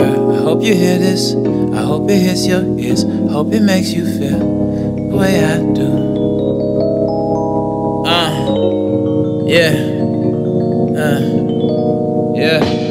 I hope you hear this. I hope it hits your ears. Hope it makes you feel the way I do. Uh, yeah. Uh. Yeah.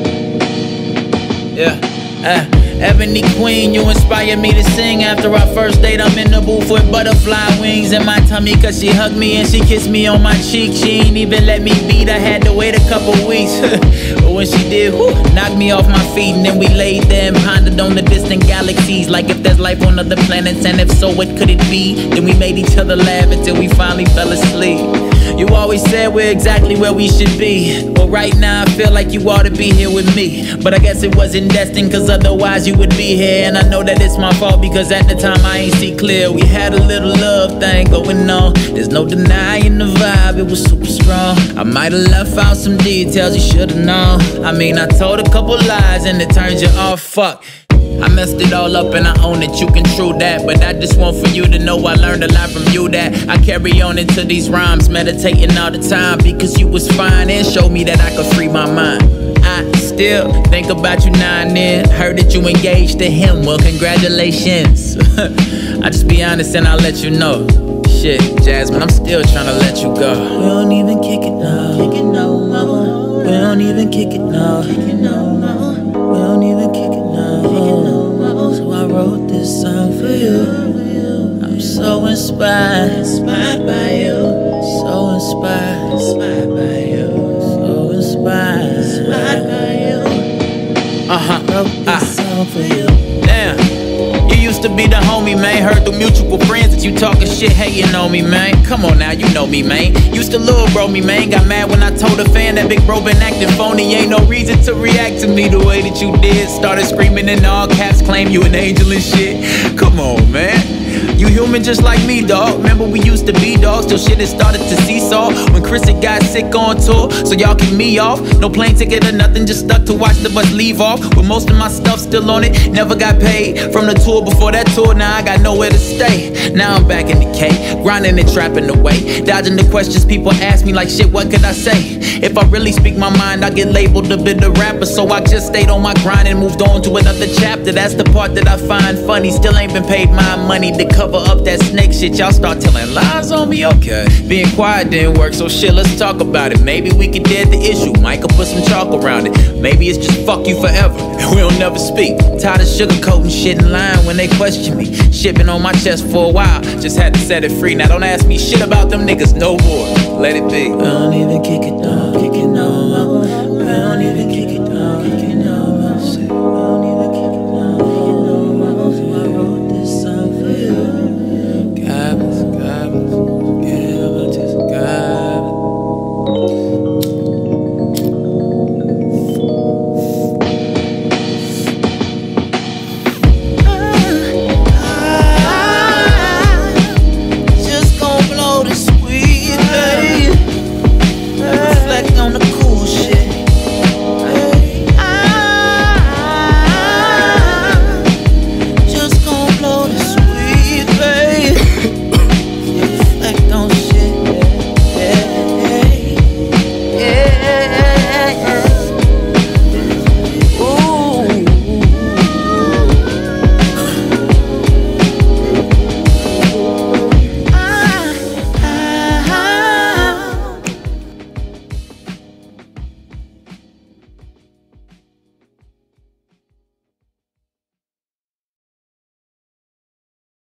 Ebony Queen, you inspire me to sing After our first date, I'm in the booth with butterfly wings In my tummy cause she hugged me and she kissed me on my cheek She ain't even let me beat, I had to wait a couple weeks But when she did, whoo, knocked me off my feet And then we laid there and pondered on the distant galaxies Like if there's life on other planets and if so, what could it be? Then we made each other laugh until we finally fell asleep you always said we're exactly where we should be. But right now, I feel like you ought to be here with me. But I guess it wasn't destined, cause otherwise you would be here. And I know that it's my fault because at the time I ain't see clear. We had a little love thing going on. There's no denying the vibe, it was super strong. I might have left out some details you should've known. I mean, I told a couple lies and it turned you off. Fuck. I messed it all up and I own it, you can true that. But I just want for you to know I learned a lot from you that I carry on into these rhymes, meditating all the time because you was fine and showed me that I could free my mind. I still think about you now and then. Heard that you engaged to him, well, congratulations. I just be honest and I'll let you know. Shit, Jasmine, I'm still trying to let you go. We don't even kick it now. Kick it no, mama. We don't even kick it now. Kick it no, mama. We don't even kick it no. so I wrote this song for you. I'm so inspired, inspired by you. Uh for you. Damn used to be the homie, man. Heard through mutual friends that you talking shit, hating on me, man. Come on now, you know me, man. Used to little bro me, man. Got mad when I told a fan that big bro been acting phony. Ain't no reason to react to me the way that you did. Started screaming in all caps, claim you an angel and shit. Come on, man. You human just like me, dog. Remember we used to be dogs till shit had started to seesaw. When Chris had got sick on tour, so y'all keep me off. No plane ticket or nothing, just stuck to watch the bus leave off. With most of my stuff still on it, never got paid from the tour before that tour. Now I got nowhere to stay. Now I'm back in the K, grinding and trapping away, dodging the questions people ask me like shit. What could I say? If I really speak my mind, I get labeled a bit of rapper. So I just stayed on my grind and moved on to another chapter. That's the part that I find funny. Still ain't been paid my money to cover up that snake shit. Y'all start telling lies on me, okay. Being quiet didn't work, so shit, let's talk about it. Maybe we could dead the issue. Could put some chalk around it. Maybe it's just fuck you forever, and we don't never speak. Tired of sugarcoating shit in line when they question me. Shipping on my chest for a while, just had to set it free. Now don't ask me shit about them niggas no more. Let it be. I don't even kick it down.